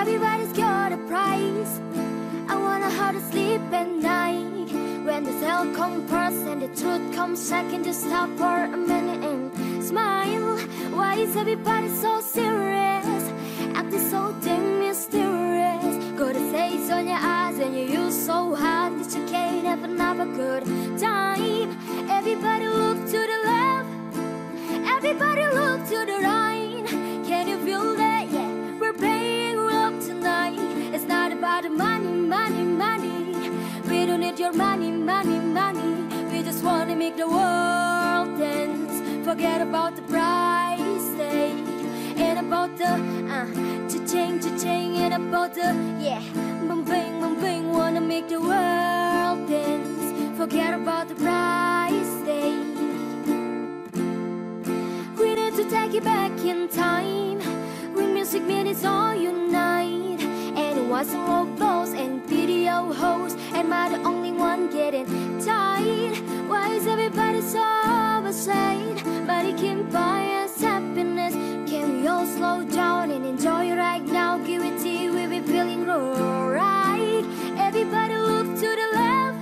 Everybody's got a price. I wanna how to sleep at night. When the hell comes first and the truth comes second, just stop for a minute and smile. Why is everybody so serious? Acting so damn mysterious. Got a face on your eyes and you use so hard that you can't have another good time. Everybody look to the left. Everybody look to the right. Can you feel your money, money, money. We just wanna make the world dance. Forget about the price tag and about the uh, cha-ching, cha-ching, and about the yeah, boom, bang, boom. Wanna make the world dance. Forget about the price tag. We need to take it back in time. When music means all unite. Hoes. Am I the only one getting tired? Why is everybody so upset? Money can buy us happiness. Can we all slow down and enjoy right now? Give it to you, we'll be feeling alright. Everybody look to the left.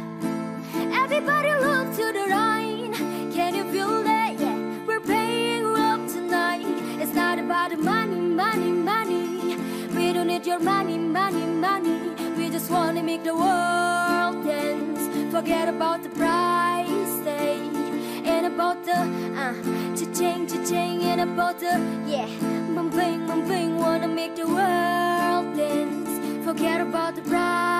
Everybody look to the right. Can you feel that? Yeah, we're paying up tonight. It's not about the money, money, money. We don't need your money, money, money. Just wanna make the world dance. Forget about the price tag and about the uh, cha-ching, cha-ching, and about the yeah, bang, boom, bang. Wanna make the world dance. Forget about the price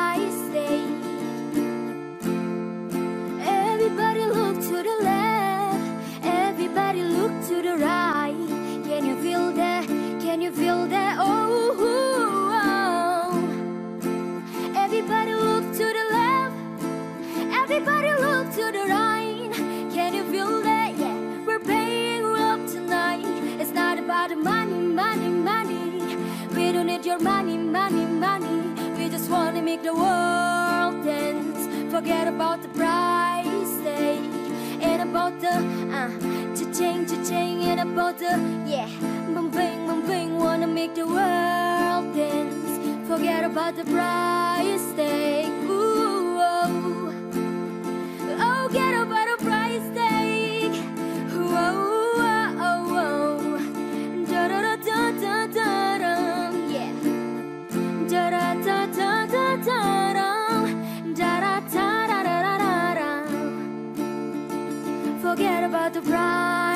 Everybody look to the right. Can you feel that? Yeah, we're paying up tonight. It's not about the money, money, money. We don't need your money, money, money. We just wanna make the world dance. Forget about the price tag and about the uh, cha-ching, cha-ching, and about the yeah, boom, bang, boom, bang. Wanna make the world dance. Forget about the price tag. forget about the pride.